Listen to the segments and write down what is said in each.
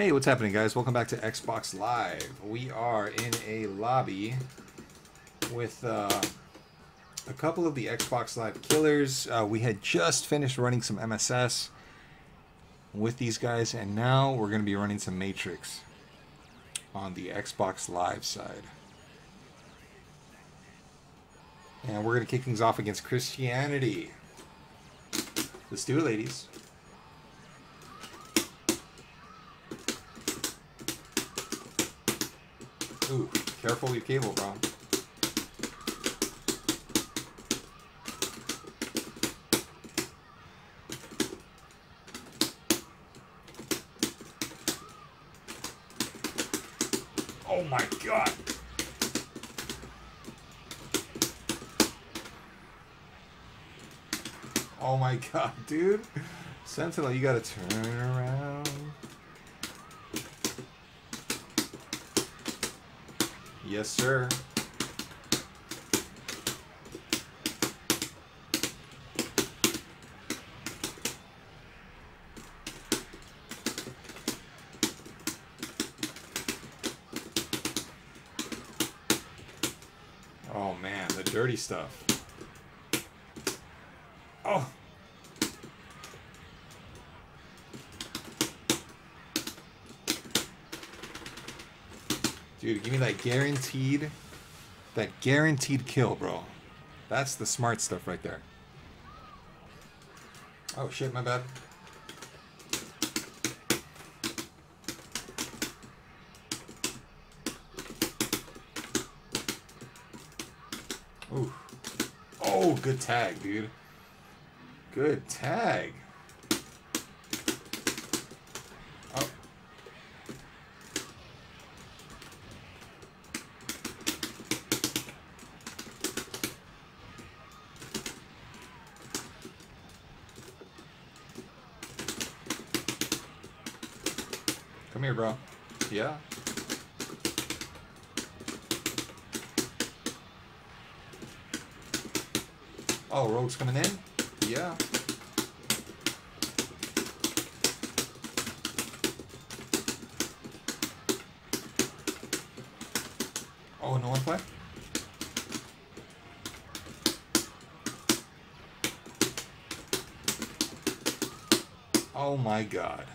Hey, what's happening, guys? Welcome back to Xbox Live. We are in a lobby with uh, a couple of the Xbox Live killers. Uh, we had just finished running some MSS with these guys, and now we're going to be running some Matrix on the Xbox Live side. And we're going to kick things off against Christianity. Let's do it, ladies. Ooh, careful your cable, bro. Oh my god! Oh my god, dude. Sentinel, you gotta turn around. Yes, sir. Oh man, the dirty stuff. Oh. Dude, give me that guaranteed, that guaranteed kill, bro. That's the smart stuff right there. Oh shit, my bad. Ooh. Oh, good tag, dude. Good tag. Yeah. Oh, Rogue's coming in? Yeah. Oh, no one play? Oh my god.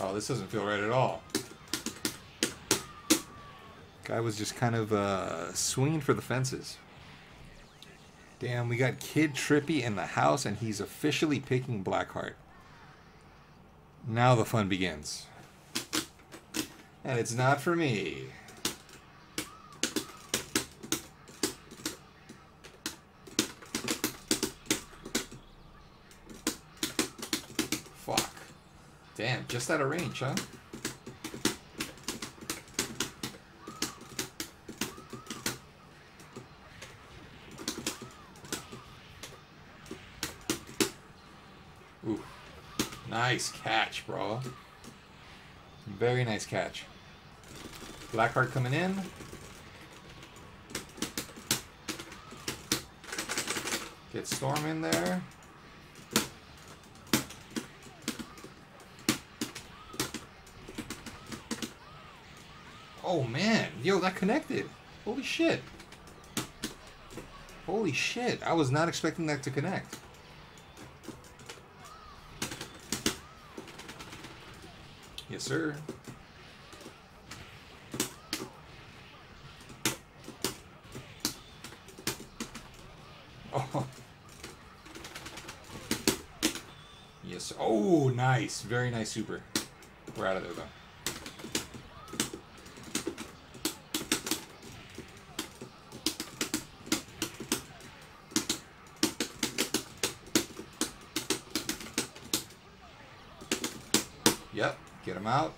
Oh, this doesn't feel right at all. Guy was just kind of uh, swinging for the fences. Damn, we got Kid Trippy in the house, and he's officially picking Blackheart. Now the fun begins. And it's not for me. Fuck. Damn, just out of range, huh? Ooh. Nice catch, bro. Very nice catch. Black Blackheart coming in. Get Storm in there. Oh man, yo, that connected. Holy shit. Holy shit, I was not expecting that to connect. Yes, sir. Oh. Yes. Oh, nice. Very nice super. We're out of there, though. Yep. Get him out.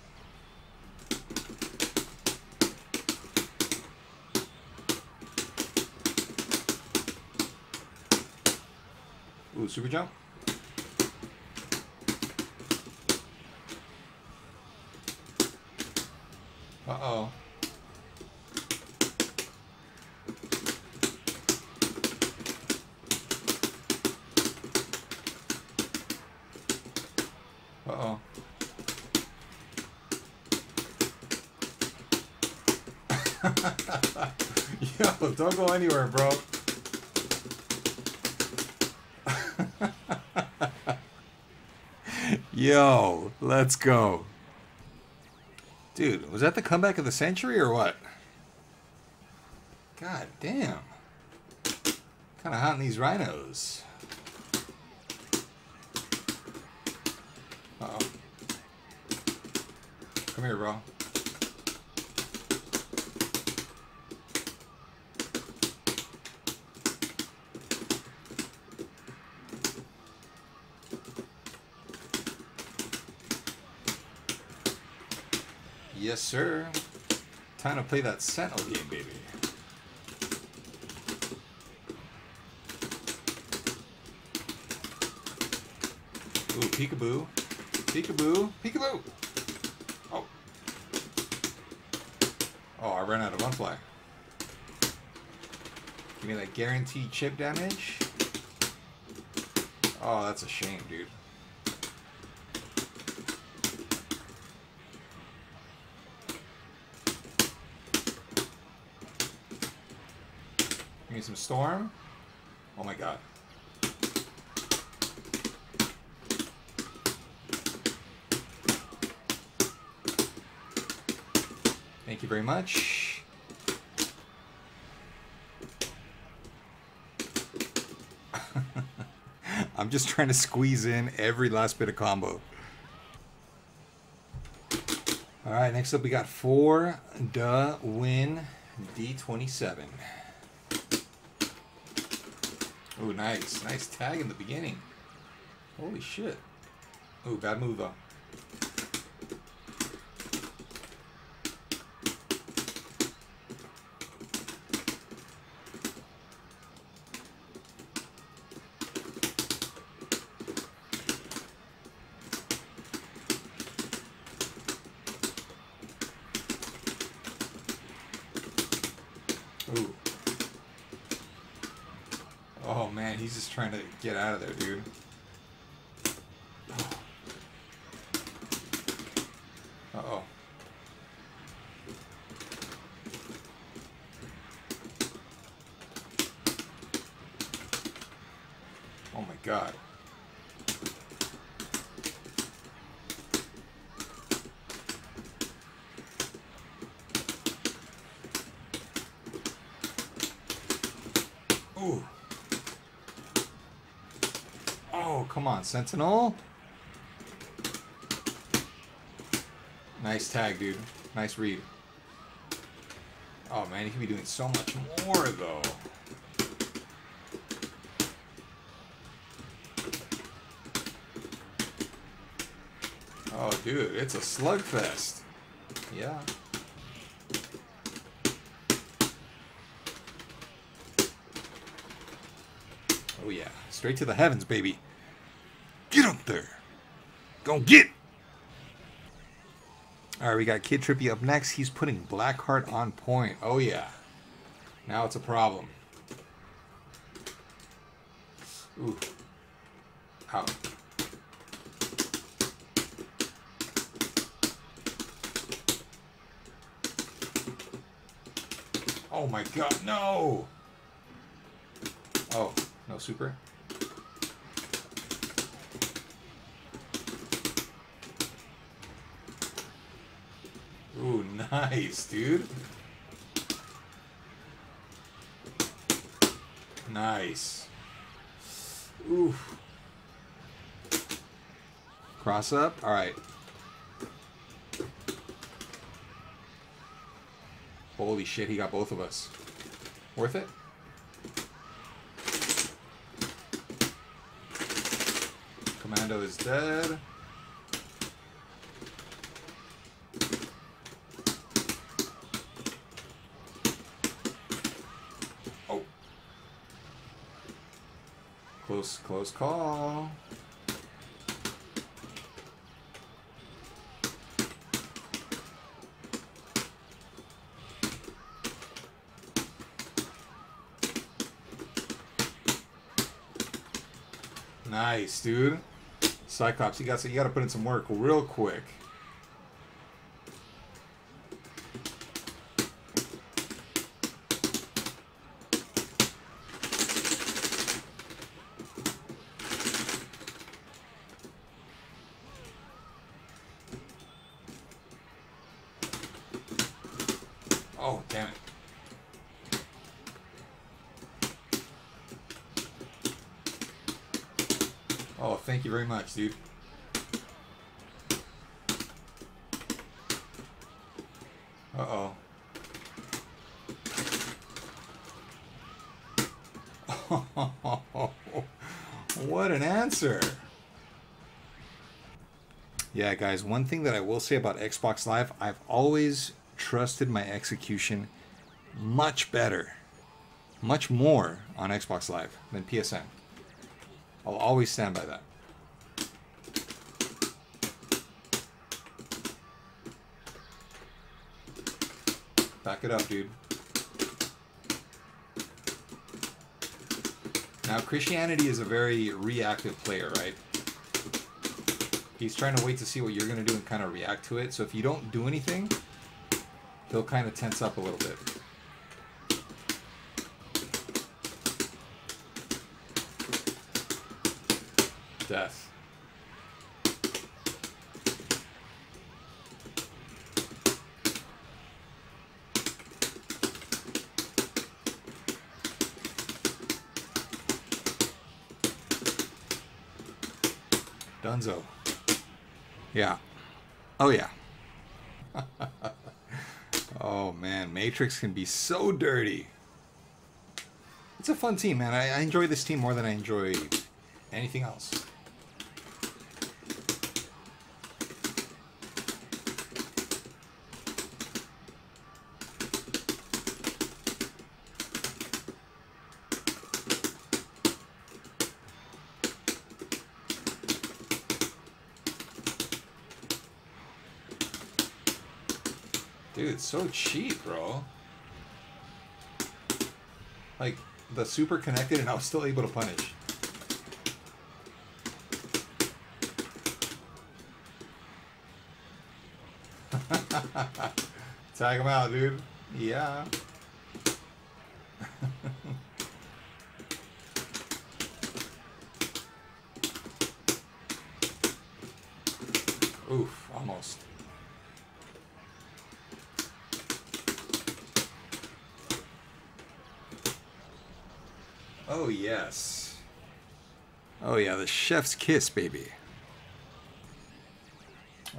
Ooh, super jump. Uh-oh. Yo, don't go anywhere, bro. Yo, let's go. Dude, was that the comeback of the century or what? God damn. Kind of hot in these rhinos. Uh oh Come here, bro. Yes, sir. Time to play that Sentinel game, baby. Ooh, peekaboo. Peekaboo. Peekaboo! Oh. Oh, I ran out of Unfly. Give me that guaranteed chip damage. Oh, that's a shame, dude. Me some storm. Oh my god. Thank you very much. I'm just trying to squeeze in every last bit of combo. All right, next up we got four duh win D27. Oh, nice. Nice tag in the beginning. Holy shit. Oh, bad move though. Trying to get out of there, dude. Uh oh. Oh my god. Ooh. Oh, come on, Sentinel. Nice tag, dude. Nice read. Oh, man, he could be doing so much more, though. Oh, dude, it's a slugfest. Yeah. Oh, yeah. Straight to the heavens, baby. There. Go get. All right, we got Kid Trippy up next. He's putting Blackheart on point. Oh, yeah. Now it's a problem. Ooh. Ow. Oh my god, no! Oh, no super? Ooh, nice, dude. Nice. Oof. Cross up? Alright. Holy shit, he got both of us. Worth it? Commando is dead. Oh. Close, close call. Nice, dude. Cyclops, you got you got to put in some work real quick. Oh, damn it. Oh, thank you very much, dude. Uh-oh. what an answer. Yeah, guys, one thing that I will say about Xbox Live, I've always trusted my execution much better, much more on Xbox Live than PSN. I'll always stand by that. Back it up, dude. Now, Christianity is a very reactive player, right? He's trying to wait to see what you're going to do and kind of react to it. So if you don't do anything, he'll kind of tense up a little bit. Death. Dunzo. Yeah. Oh, yeah. oh, man. Matrix can be so dirty. It's a fun team, man. I, I enjoy this team more than I enjoy anything else. Dude, it's so cheap, bro. Like, the super connected and I was still able to punish. Tag him out, dude. Yeah. Oof, almost. Oh, yes. Oh, yeah, the chef's kiss, baby.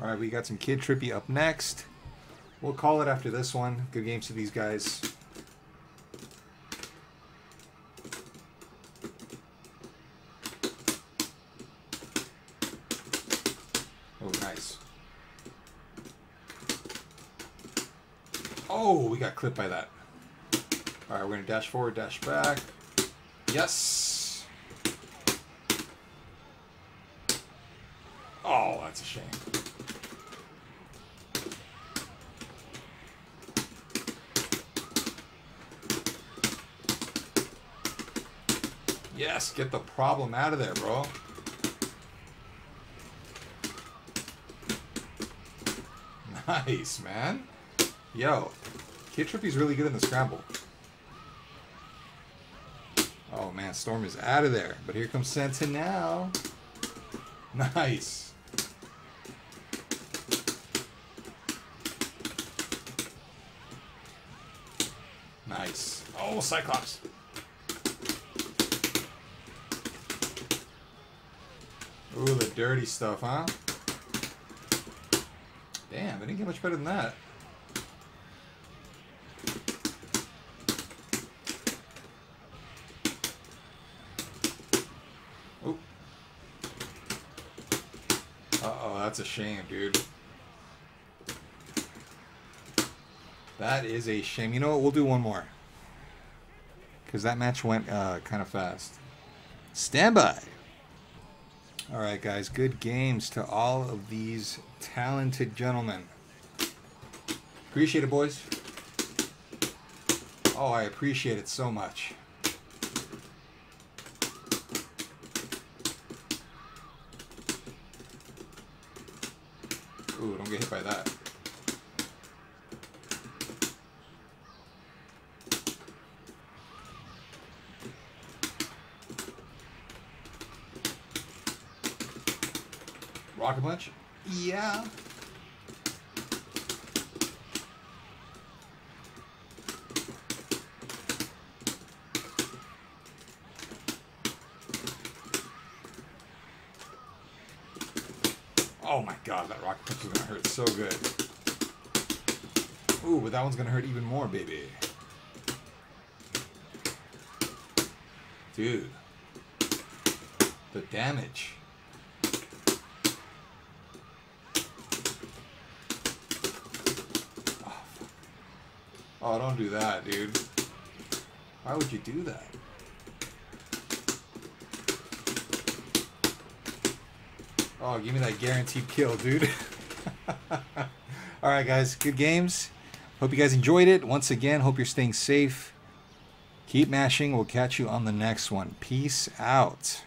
All right, we got some Kid Trippy up next. We'll call it after this one. Good games to these guys. Oh, nice. Oh, we got clipped by that. All right, we're going to dash forward, dash back. Yes. Oh, that's a shame. Yes, get the problem out of there, bro. Nice, man. Yo, Kid Trippy's really good in the scramble. Oh man, Storm is out of there. But here comes Santa now. Nice. Nice. Oh, Cyclops. Ooh, the dirty stuff, huh? Damn, it didn't get much better than that. Oh. Uh-oh, that's a shame, dude. That is a shame. You know what? We'll do one more. Because that match went uh, kind of fast. Stand by. All right, guys. Good games to all of these talented gentlemen. Appreciate it, boys. Oh, I appreciate it so much. Don't get hit by that. Rocket Punch? Yeah. God, that rock punch is gonna hurt so good. Ooh, but that one's gonna hurt even more, baby. Dude. The damage. Oh, oh, don't do that, dude. Why would you do that? Oh, give me that guaranteed kill, dude. All right, guys, good games. Hope you guys enjoyed it. Once again, hope you're staying safe. Keep mashing. We'll catch you on the next one. Peace out.